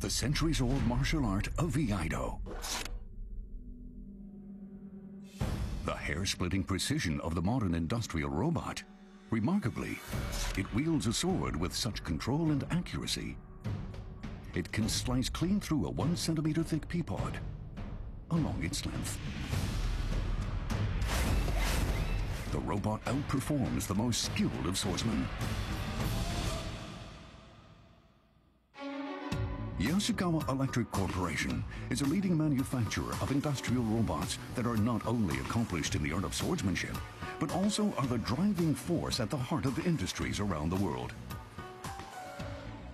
the centuries-old martial art of Iaido. The hair-splitting precision of the modern industrial robot. Remarkably, it wields a sword with such control and accuracy. It can slice clean through a one centimeter thick pea pod along its length. The robot outperforms the most skilled of swordsmen. Yaskawa Electric Corporation is a leading manufacturer of industrial robots that are not only accomplished in the art of swordsmanship, but also are the driving force at the heart of industries around the world.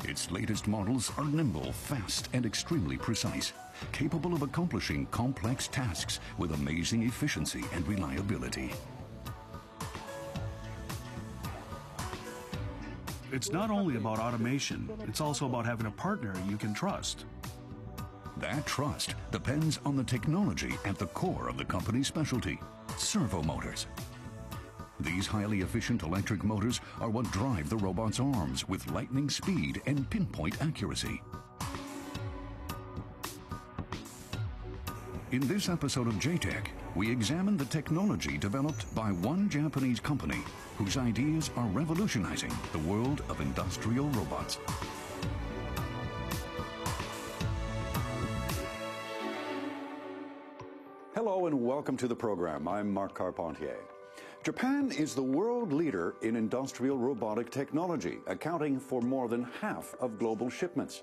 Its latest models are nimble, fast, and extremely precise, capable of accomplishing complex tasks with amazing efficiency and reliability. It's not only about automation, it's also about having a partner you can trust. That trust depends on the technology at the core of the company's specialty, servo motors. These highly efficient electric motors are what drive the robot's arms with lightning speed and pinpoint accuracy. In this episode of JTech, we examine the technology developed by one Japanese company whose ideas are revolutionizing the world of industrial robots. Hello and welcome to the program. I'm Marc Carpentier. Japan is the world leader in industrial robotic technology, accounting for more than half of global shipments.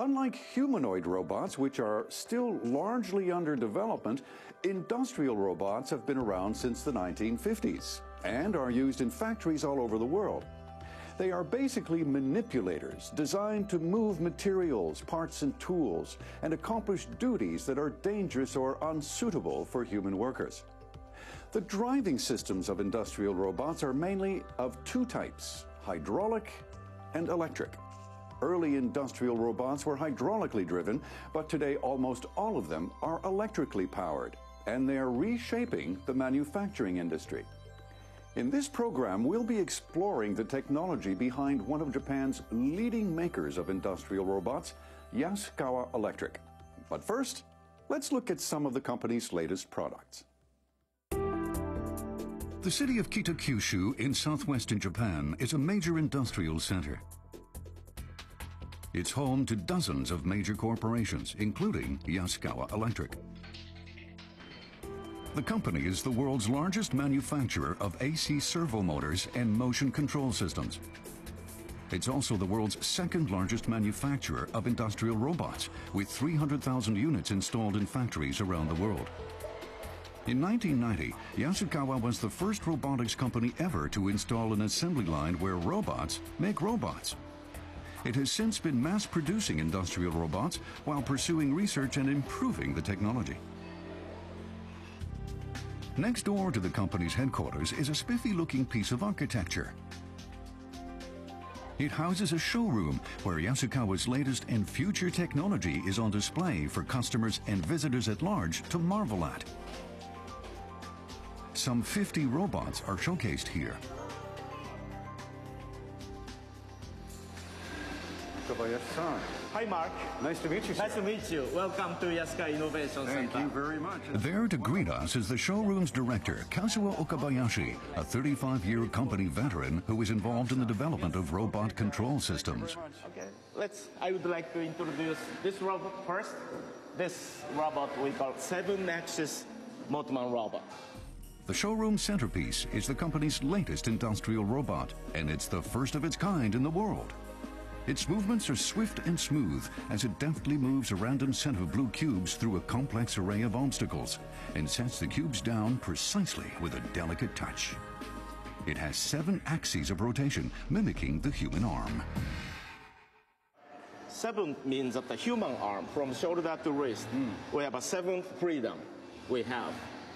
Unlike humanoid robots, which are still largely under development, industrial robots have been around since the 1950s and are used in factories all over the world. They are basically manipulators designed to move materials, parts, and tools and accomplish duties that are dangerous or unsuitable for human workers. The driving systems of industrial robots are mainly of two types hydraulic and electric. Early industrial robots were hydraulically driven, but today almost all of them are electrically powered, and they are reshaping the manufacturing industry. In this program, we'll be exploring the technology behind one of Japan's leading makers of industrial robots, Yaskawa Electric. But first, let's look at some of the company's latest products. The city of Kitakyushu in southwestern Japan is a major industrial center. It's home to dozens of major corporations, including Yaskawa Electric. The company is the world's largest manufacturer of AC servo motors and motion control systems. It's also the world's second largest manufacturer of industrial robots, with 300,000 units installed in factories around the world. In 1990, Yaskawa was the first robotics company ever to install an assembly line where robots make robots. It has since been mass producing industrial robots while pursuing research and improving the technology. Next door to the company's headquarters is a spiffy looking piece of architecture. It houses a showroom where Yaskawa's latest and future technology is on display for customers and visitors at large to marvel at. Some 50 robots are showcased here. Kobayashi-san, Hi, Mark. nice to meet you. sir. Nice to meet you. Welcome to Yasuka Innovation Thank Center. you very much. There to greet us is the showroom's director, Kazuo Okabayashi, a 35 year company veteran who is involved in the development of robot control systems. Okay, let's. I would like to introduce this robot first. This robot we call seven-axis Motoman robot. The showroom centerpiece is the company's latest industrial robot, and it's the first of its kind in the world. Its movements are swift and smooth as it deftly moves a random set of blue cubes through a complex array of obstacles and sets the cubes down precisely with a delicate touch. It has seven axes of rotation, mimicking the human arm. Seven means that the human arm from shoulder to wrist. We have a seventh freedom. We have.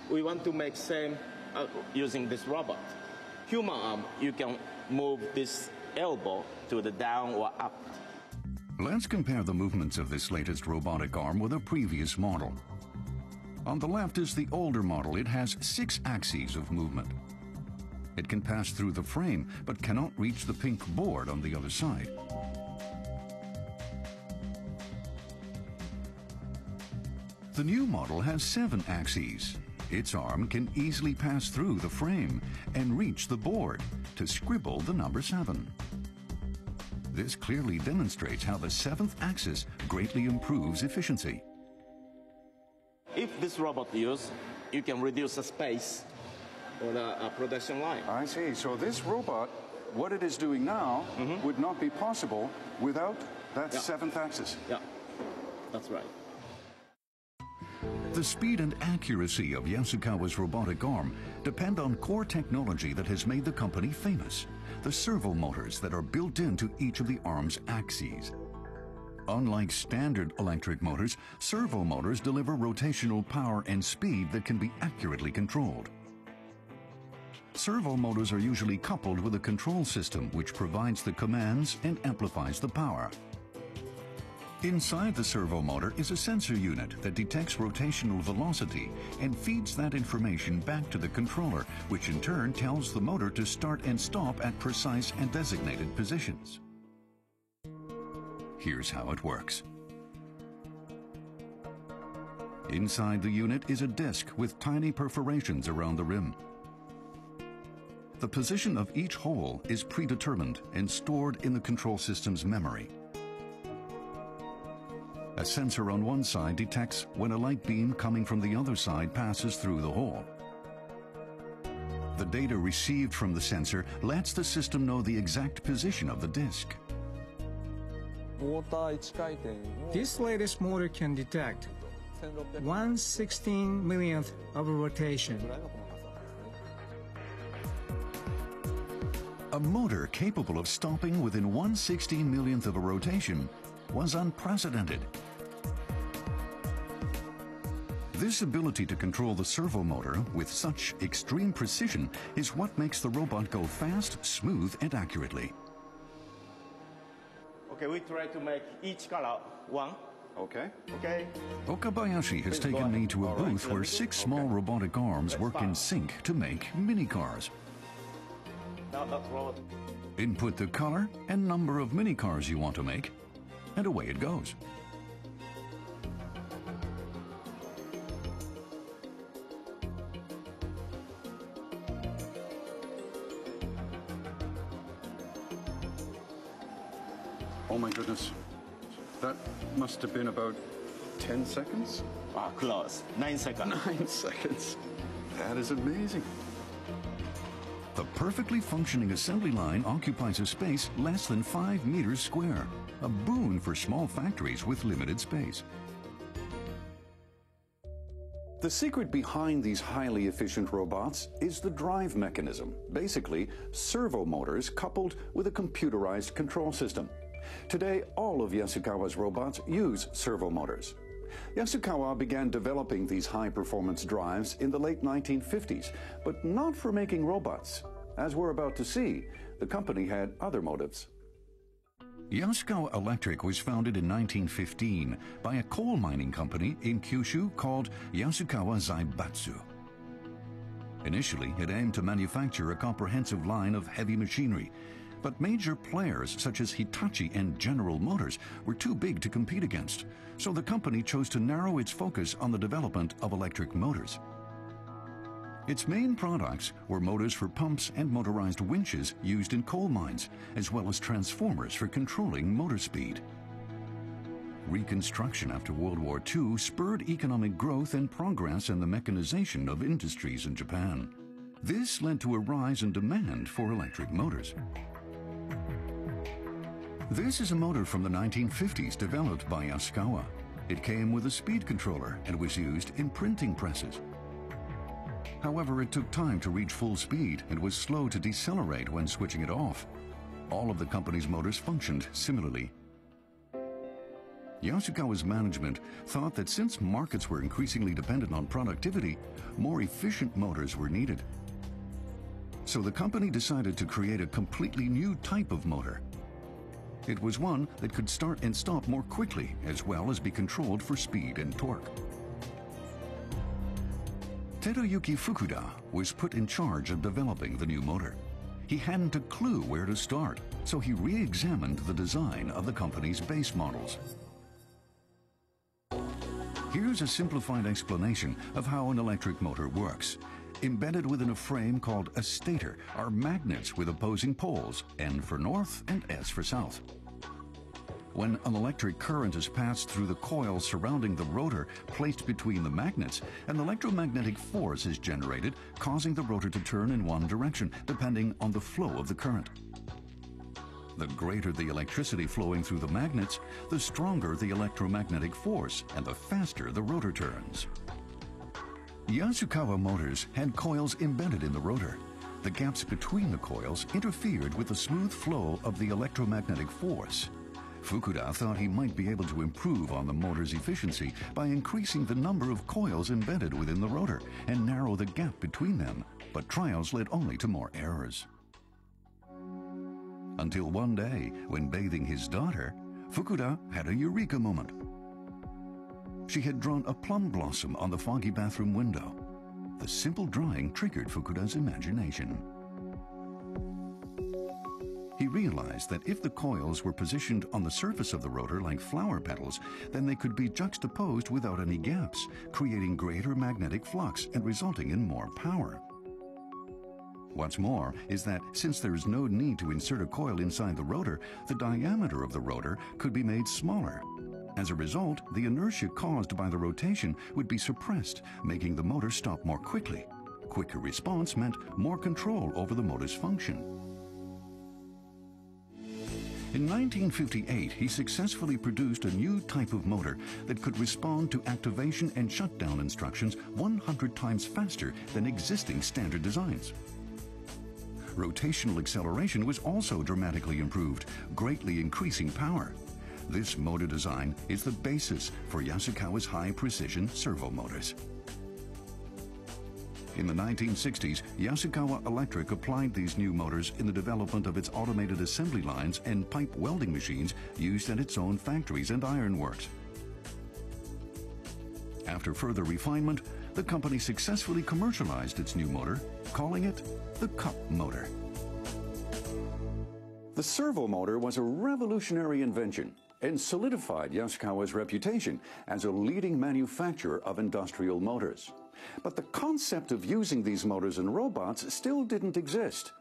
We want to make same uh, using this robot. Human arm, you can move this elbow to the down or up. Let's compare the movements of this latest robotic arm with a previous model. On the left is the older model. It has six axes of movement. It can pass through the frame, but cannot reach the pink board on the other side. The new model has seven axes, its arm can easily pass through the frame and reach the board to scribble the number seven. This clearly demonstrates how the seventh axis greatly improves efficiency. If this robot use, you can reduce the space on a, a production line. I see. So this robot, what it is doing now, mm-hmm. would not be possible without that Yeah. seventh axis. Yeah, that's right. The speed and accuracy of Yaskawa's robotic arm depend on core technology that has made the company famous the servo motors that are built into each of the arm's axes. Unlike standard electric motors, servo motors deliver rotational power and speed that can be accurately controlled. Servo motors are usually coupled with a control system which provides the commands and amplifies the power. Inside the servo motor is a sensor unit that detects rotational velocity and feeds that information back to the controller, which in turn tells the motor to start and stop at precise and designated positions. Here's how it works. Inside the unit is a disc with tiny perforations around the rim. The position of each hole is predetermined and stored in the control system's memory. A sensor on one side detects when a light beam coming from the other side passes through the hole. The data received from the sensor lets the system know the exact position of the disk. This latest motor can detect 1 16 millionth of a rotation. A motor capable of stopping within 1 16 millionth of a rotation was unprecedented. This ability to control the servo motor with such extreme precision is what makes the robot go fast, smooth, and accurately. Okay, we try to make each color one. Okay. Okay. Okabayashi has taken me to a booth where six small robotic arms work in sync to make mini cars. Now that's robot. Input the color and number of mini cars you want to make, and away it goes. Oh my goodness. That must have been about 10 seconds? Ah, close. Nine seconds. Nine seconds. That is amazing. The perfectly functioning assembly line occupies a space less than 5 meters square, a boon for small factories with limited space. The secret behind these highly efficient robots is the drive mechanism, basically servo motors coupled with a computerized control system. Today, all of Yaskawa's robots use servo motors. Yaskawa began developing these high performance drives in the late 1950s, but not for making robots. As we're about to see, the company had other motives. Yaskawa Electric was founded in 1915 by a coal mining company in Kyushu called Yasukawa Zaibatsu. Initially, it aimed to manufacture a comprehensive line of heavy machinery, but major players such as Hitachi and General Motors were too big to compete against, so the company chose to narrow its focus on the development of electric motors. Its main products were motors for pumps and motorized winches used in coal mines, as well as transformers for controlling motor speed. Reconstruction after World War II spurred economic growth and progress in the mechanization of industries in Japan. This led to a rise in demand for electric motors. This is a motor from the 1950s developed by Yaskawa. It came with a speed controller and was used in printing presses. However, it took time to reach full speed and was slow to decelerate when switching it off. All of the company's motors functioned similarly. Yaskawa's management thought that since markets were increasingly dependent on productivity, more efficient motors were needed. So the company decided to create a completely new type of motor. It was one that could start and stop more quickly, as well as be controlled for speed and torque. Teruyuki Fukuda was put in charge of developing the new motor. He hadn't a clue where to start, so he re-examined the design of the company's base models. Here's a simplified explanation of how an electric motor works. Embedded within a frame called a stator are magnets with opposing poles, N for north and S for south. When an electric current is passed through the coil surrounding the rotor placed between the magnets, an electromagnetic force is generated, causing the rotor to turn in one direction, depending on the flow of the current. The greater the electricity flowing through the magnets, the stronger the electromagnetic force and the faster the rotor turns. Yaskawa motors had coils embedded in the rotor. The gaps between the coils interfered with the smooth flow of the electromagnetic force. Fukuda thought he might be able to improve on the motor's efficiency by increasing the number of coils embedded within the rotor and narrow the gap between them, but trials led only to more errors. Until one day, when bathing his daughter, Fukuda had a eureka moment. She had drawn a plum blossom on the foggy bathroom window. The simple drawing triggered Fukuda's imagination. He realized that if the coils were positioned on the surface of the rotor like flower petals, then they could be juxtaposed without any gaps, creating greater magnetic flux and resulting in more power. What's more is that since there is no need to insert a coil inside the rotor, the diameter of the rotor could be made smaller. As a result, the inertia caused by the rotation would be suppressed, making the motor stop more quickly. Quicker response meant more control over the motor's function. In 1958, he successfully produced a new type of motor that could respond to activation and shutdown instructions 100 times faster than existing standard designs. Rotational acceleration was also dramatically improved, greatly increasing power. This motor design is the basis for Yaskawa's high-precision servo motors. In the 1960s, Yaskawa Electric applied these new motors in the development of its automated assembly lines and pipe welding machines used at its own factories and ironworks. After further refinement, the company successfully commercialized its new motor, calling it the Cup motor. The servo motor was a revolutionary invention and solidified Yaskawa's reputation as a leading manufacturer of industrial motors. But the concept of using these motors in robots still didn't exist,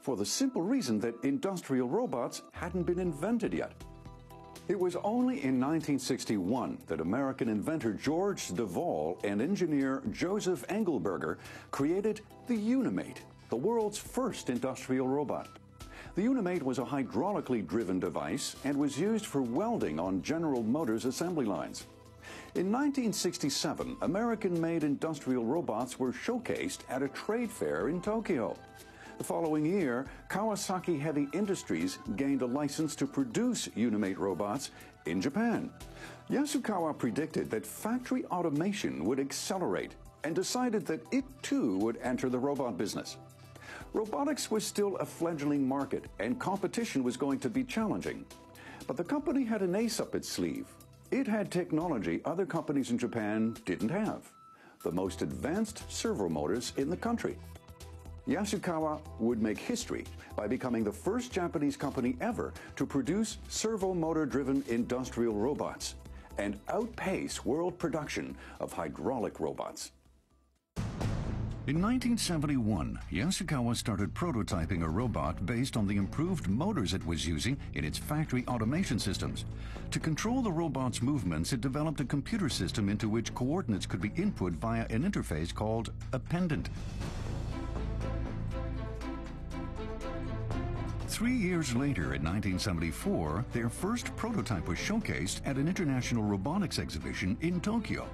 for the simple reason that industrial robots hadn't been invented yet. It was only in 1961 that American inventor George Devol and engineer Joseph Engelberger created the Unimate, the world's first industrial robot. The Unimate was a hydraulically driven device and was used for welding on General Motors assembly lines. In 1967, American-made industrial robots were showcased at a trade fair in Tokyo. The following year, Kawasaki Heavy Industries gained a license to produce Unimate robots in Japan. Yaskawa predicted that factory automation would accelerate and decided that it too would enter the robot business. Robotics was still a fledgling market and competition was going to be challenging. But the company had an ace up its sleeve. It had technology other companies in Japan didn't have the most advanced servo motors in the country. Yaskawa would make history by becoming the first Japanese company ever to produce servo motor driven industrial robots and outpace world production of hydraulic robots. In 1971, Yaskawa started prototyping a robot based on the improved motors it was using in its factory automation systems. To control the robot's movements, it developed a computer system into which coordinates could be input via an interface called a pendant. Three years later, in 1974, their first prototype was showcased at an international robotics exhibition in Tokyo.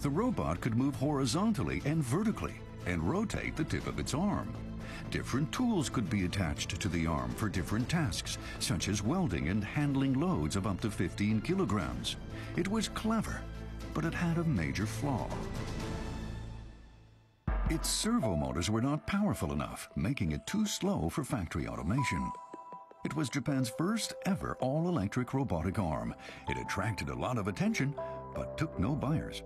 The robot could move horizontally and vertically and rotate the tip of its arm. Different tools could be attached to the arm for different tasks, such as welding and handling loads of up to 15 kilograms. It was clever, but it had a major flaw. Its servo motors were not powerful enough, making it too slow for factory automation. It was Japan's first ever all-electric robotic arm. It attracted a lot of attention, but took no buyers.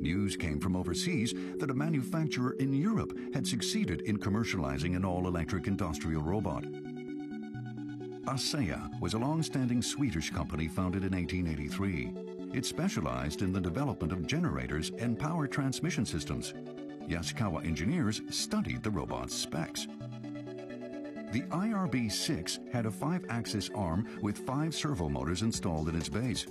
News came from overseas that a manufacturer in Europe had succeeded in commercializing an all-electric industrial robot. ASEA was a long-standing Swedish company founded in 1883. It specialized in the development of generators and power transmission systems. Yaskawa engineers studied the robot's specs. The IRB-6 had a five-axis arm with five servo motors installed in its base.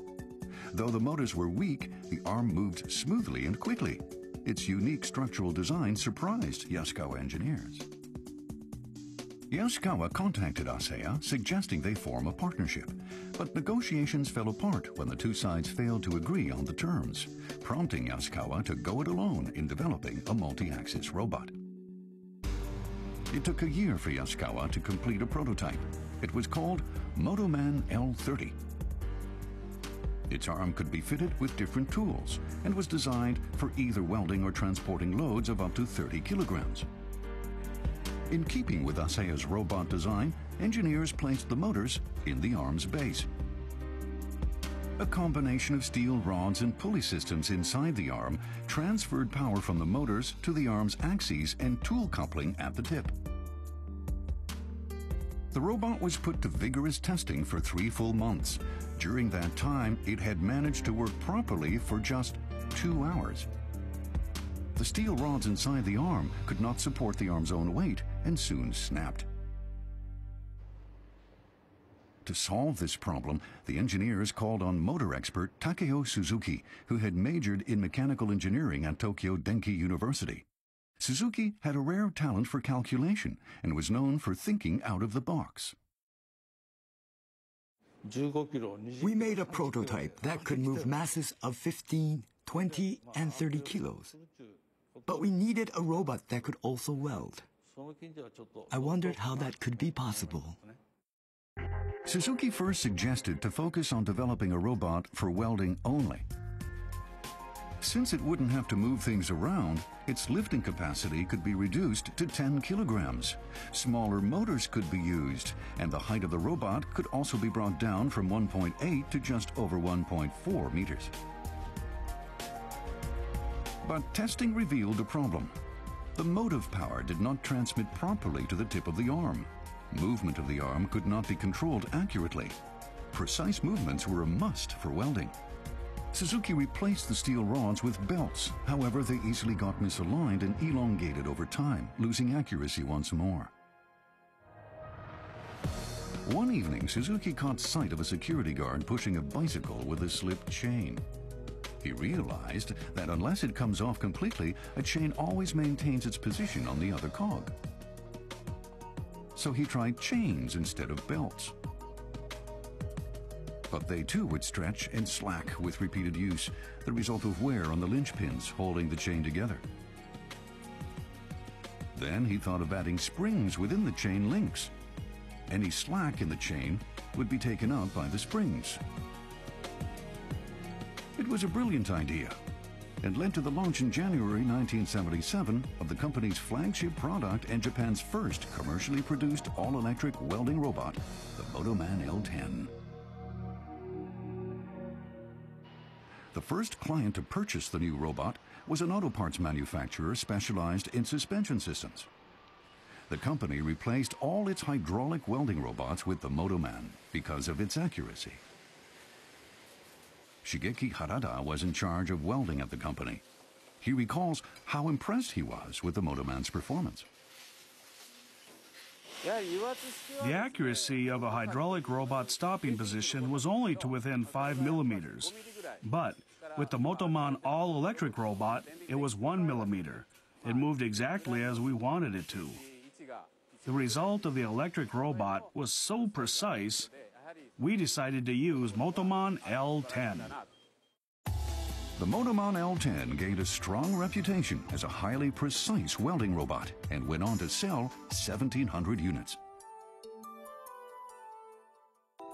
Though the motors were weak, the arm moved smoothly and quickly. Its unique structural design surprised Yaskawa engineers. Yaskawa contacted ASEA, suggesting they form a partnership. But negotiations fell apart when the two sides failed to agree on the terms, prompting Yaskawa to go it alone in developing a multi-axis robot. It took a year for Yaskawa to complete a prototype. It was called Motoman L30. Its arm could be fitted with different tools and was designed for either welding or transporting loads of up to 30 kilograms. In keeping with ASEA's robot design, engineers placed the motors in the arm's base. A combination of steel rods and pulley systems inside the arm transferred power from the motors to the arm's axes and tool coupling at the tip. The robot was put to vigorous testing for three full months. During that time, it had managed to work properly for just two hours. The steel rods inside the arm could not support the arm's own weight and soon snapped. To solve this problem, the engineers called on motor expert Takeo Suzuki, who had majored in mechanical engineering at Tokyo Denki University. Suzuki had a rare talent for calculation and was known for thinking out of the box. We made a prototype that could move masses of 15, 20, and 30 kilos. But we needed a robot that could also weld. I wondered how that could be possible. Suzuki first suggested to focus on developing a robot for welding only. Since it wouldn't have to move things around, its lifting capacity could be reduced to 10 kilograms. Smaller motors could be used, and the height of the robot could also be brought down from 1.8 to just over 1.4 meters. But testing revealed a problem. The motive power did not transmit properly to the tip of the arm. Movement of the arm could not be controlled accurately. Precise movements were a must for welding. Suzuki replaced the steel rods with belts. However, they easily got misaligned and elongated over time, losing accuracy once more. One evening, Suzuki caught sight of a security guard pushing a bicycle with a slipped chain. He realized that unless it comes off completely, a chain always maintains its position on the other cog. So he tried chains instead of belts. But they too would stretch and slack with repeated use, the result of wear on the linchpins holding the chain together. Then he thought of adding springs within the chain links. Any slack in the chain would be taken up by the springs. It was a brilliant idea and led to the launch in January 1977 of the company's flagship product and Japan's first commercially produced all-electric welding robot, the Motoman L10. The first client to purchase the new robot was an auto parts manufacturer specialized in suspension systems. The company replaced all its hydraulic welding robots with the Motoman because of its accuracy. Shigeki Harada was in charge of welding at the company. He recalls how impressed he was with the Motoman's performance. The accuracy of a hydraulic robot stopping position was only to within 5 millimeters. But with the Motoman all electric robot, it was 1 millimeter. It moved exactly as we wanted it to. The result of the electric robot was so precise, we decided to use Motoman L10. The Motoman L10 gained a strong reputation as a highly precise welding robot and went on to sell 1,700 units.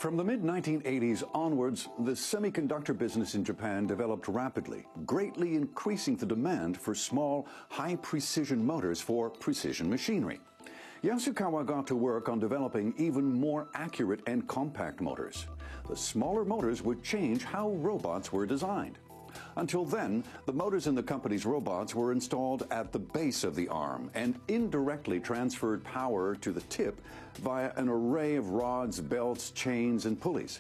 From the mid-1980s onwards, the semiconductor business in Japan developed rapidly, greatly increasing the demand for small, high-precision motors for precision machinery. Yasukawa got to work on developing even more accurate and compact motors. The smaller motors would change how robots were designed. Until then, the motors in the company's robots were installed at the base of the arm and indirectly transferred power to the tip via an array of rods, belts, chains, and pulleys.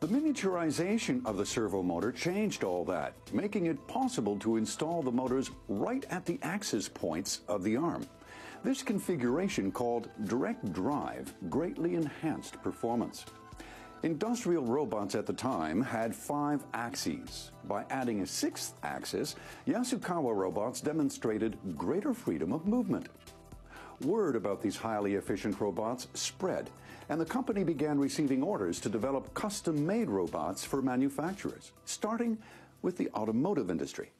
The miniaturization of the servo motor changed all that, making it possible to install the motors right at the axis points of the arm. This configuration, called direct drive, greatly enhanced performance. Industrial robots at the time had five axes. By adding a sixth axis, Yasukawa robots demonstrated greater freedom of movement. Word about these highly efficient robots spread, and the company began receiving orders to develop custom made robots for manufacturers, starting with the automotive industry.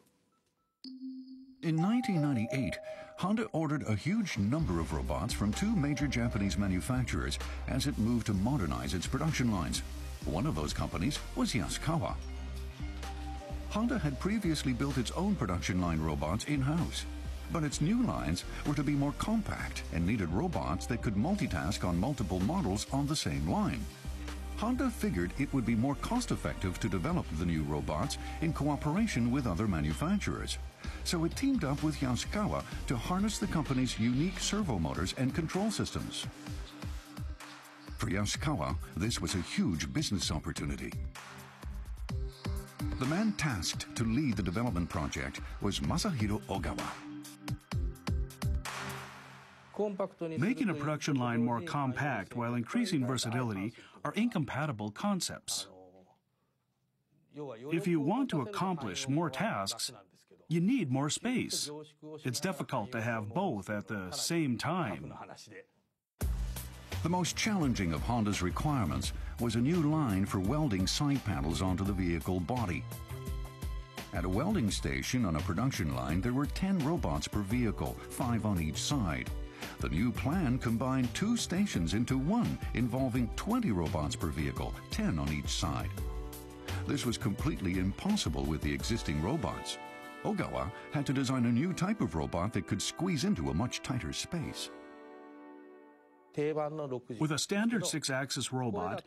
In 1998, Honda ordered a huge number of robots from two major Japanese manufacturers as it moved to modernize its production lines. One of those companies was Yaskawa. Honda had previously built its own production line robots in-house, but its new lines were to be more compact and needed robots that could multitask on multiple models on the same line. Honda figured it would be more cost-effective to develop the new robots in cooperation with other manufacturers. So it teamed up with Yaskawa to harness the company's unique servo motors and control systems. For Yaskawa, this was a huge business opportunity. The man tasked to lead the development project was Masahiro Ogawa. Making a production line more compact while increasing versatility are incompatible concepts. If you want to accomplish more tasks, you need more space. It's difficult to have both at the same time. The most challenging of Honda's requirements was a new line for welding side panels onto the vehicle body. At a welding station on a production line, there were 10 robots per vehicle, five on each side. The new plan combined two stations into one, involving 20 robots per vehicle, 10 on each side. This was completely impossible with the existing robots. Ogawa had to design a new type of robot that could squeeze into a much tighter space. With a standard six-axis robot,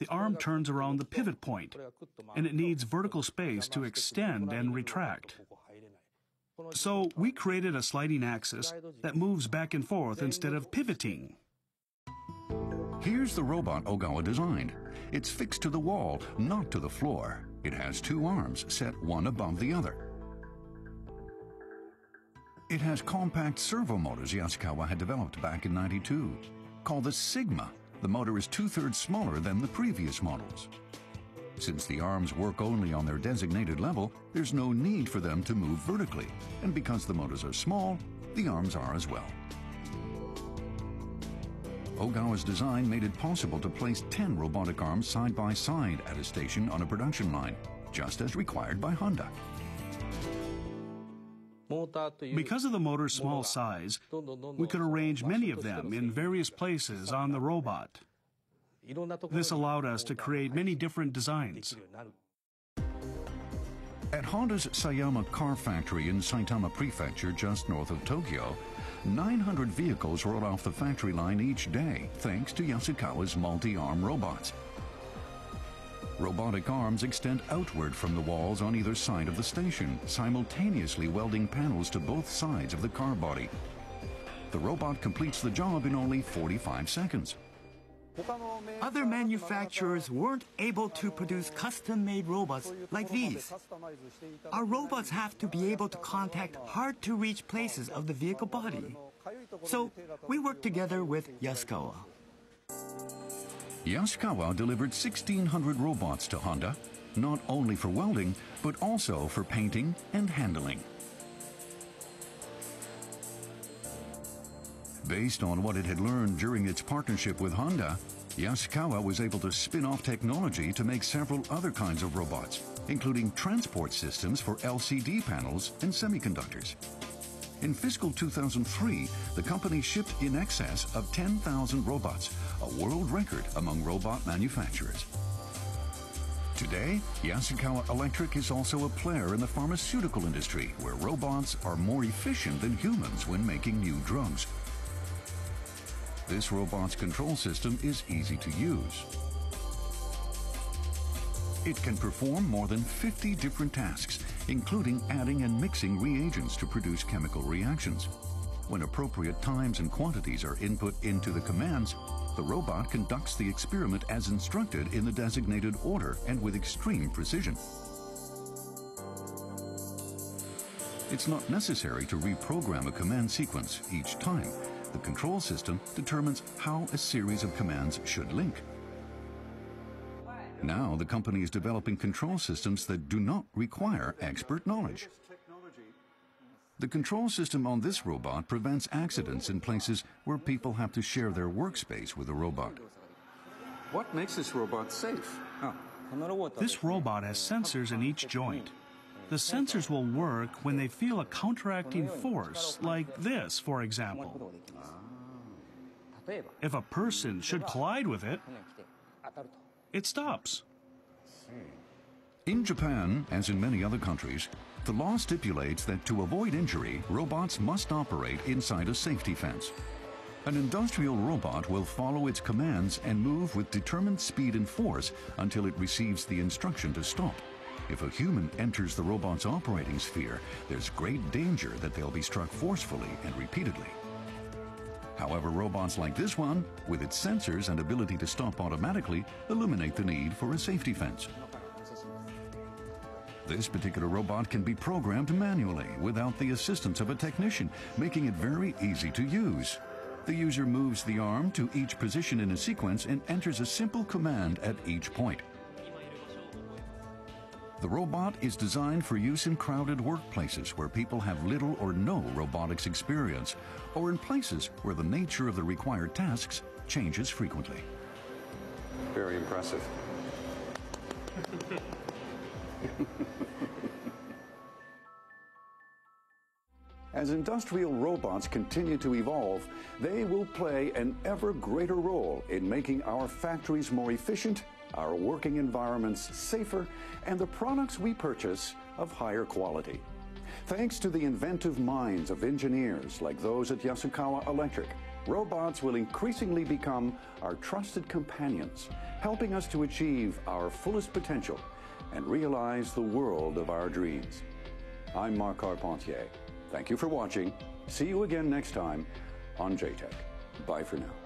the arm turns around the pivot point, and it needs vertical space to extend and retract. So we created a sliding axis that moves back and forth instead of pivoting. Here's the robot Ogawa designed. It's fixed to the wall, not to the floor. It has two arms set one above the other. It has compact servo motors Yaskawa had developed back in 92. Called the Sigma, the motor is two-thirds smaller than the previous models. Since the arms work only on their designated level, there's no need for them to move vertically. And because the motors are small, the arms are as well. Ogawa's design made it possible to place 10 robotic arms side by side at a station on a production line, just as required by Honda. Because of the motor's small size, we could arrange many of them in various places on the robot. This allowed us to create many different designs. At Honda's Sayama car factory in Saitama Prefecture, just north of Tokyo, 900 vehicles roll off the factory line each day thanks to Yaskawa's multi-arm robots. Robotic arms extend outward from the walls on either side of the station, simultaneously welding panels to both sides of the car body. The robot completes the job in only 45 seconds. Other manufacturers weren't able to produce custom-made robots like these. Our robots have to be able to contact hard-to-reach places of the vehicle body. So we worked together with Yaskawa. Yaskawa delivered 1,600 robots to Honda, not only for welding, but also for painting and handling. Based on what it had learned during its partnership with Honda, Yaskawa was able to spin off technology to make several other kinds of robots, including transport systems for LCD panels and semiconductors. In fiscal 2003, the company shipped in excess of 10,000 robots, a world record among robot manufacturers. Today, Yaskawa Electric is also a player in the pharmaceutical industry, where robots are more efficient than humans when making new drugs. This robot's control system is easy to use. It can perform more than 50 different tasks, including adding and mixing reagents to produce chemical reactions. When appropriate times and quantities are input into the commands, the robot conducts the experiment as instructed in the designated order and with extreme precision. It's not necessary to reprogram a command sequence each time. The control system determines how a series of commands should link. Now the company is developing control systems that do not require expert knowledge. The control system on this robot prevents accidents in places where people have to share their workspace with a robot. What makes this robot safe? Oh, This robot has sensors in each joint. The sensors will work when they feel a counteracting force, like this, for example. If a person should collide with it, it stops. In Japan, as in many other countries, the law stipulates that to avoid injury, robots must operate inside a safety fence. An industrial robot will follow its commands and move with determined speed and force until it receives the instruction to stop. If a human enters the robot's operating sphere, there's great danger that they'll be struck forcefully and repeatedly. However, robots like this one, with its sensors and ability to stop automatically, eliminate the need for a safety fence. This particular robot can be programmed manually without the assistance of a technician, making it very easy to use. The user moves the arm to each position in a sequence and enters a simple command at each point. The robot is designed for use in crowded workplaces where people have little or no robotics experience, or in places where the nature of the required tasks changes frequently. very impressive. As industrial robots continue to evolve, they will play an ever greater role in making our factories more efficient, our working environments safer, and the products we purchase of higher quality. Thanks to the inventive minds of engineers like those at Yaskawa Electric, robots will increasingly become our trusted companions, helping us to achieve our fullest potential and realize the world of our dreams. I'm Marc Carpentier. Thank you for watching. See you again next time on JTech. Bye for now.